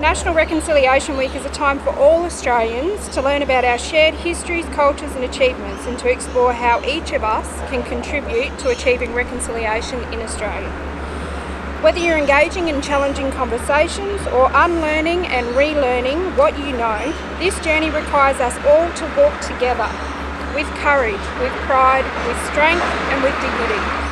National Reconciliation Week is a time for all Australians to learn about our shared histories, cultures, and achievements and to explore how each of us can contribute to achieving reconciliation in Australia. Whether you're engaging in challenging conversations or unlearning and relearning what you know, this journey requires us all to walk together with courage, with pride, with strength, and with dignity.